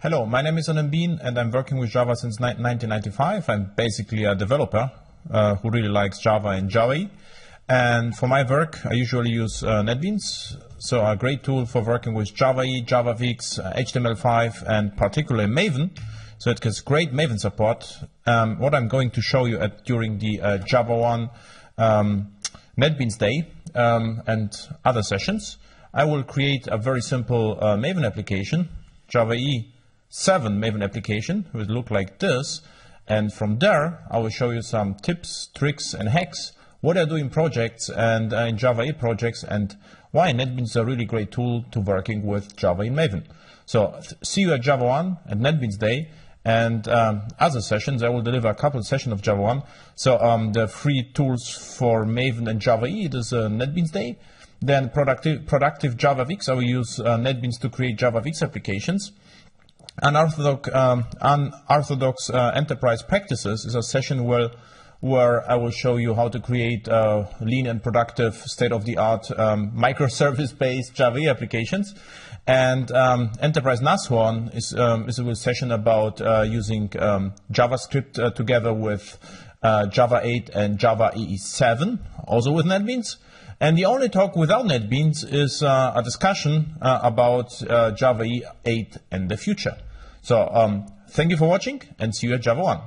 Hello, my name is Bien and I'm working with Java since 1995. I'm basically a developer uh, who really likes Java and Java. And for my work, I usually use uh, NetBeans, so a great tool for working with Java, JavaFX, uh, HTML5, and particularly Maven. So it gets great Maven support. Um, what I'm going to show you at, during the uh, JavaOne um, NetBeans Day um, and other sessions, I will create a very simple uh, Maven application, Java E 7 Maven application will look like this. And from there, I will show you some tips, tricks, and hacks, what I do in projects and uh, in Java 8 projects, and why NetBeans is a really great tool to working with Java in Maven. So see you at JavaOne at NetBeans Day. And um, other sessions, I will deliver a couple of sessions of JavaOne. So um, the free tools for Maven and Java E, it is a NetBeans Day. Then productive, productive JavaFX, I will use uh, NetBeans to create JavaFX applications. Unorthodox, um, unorthodox uh, enterprise practices is a session where, where I will show you how to create uh, lean and productive state-of-the-art um, microservice-based Java applications. And um, Enterprise Nashorn is, um, is a session about uh, using um, JavaScript uh, together with uh, Java 8 and Java EE 7, also with NetBeans. And the only talk without NetBeans is uh, a discussion uh, about uh, Java 8 and the future. So um, thank you for watching and see you at JavaOne.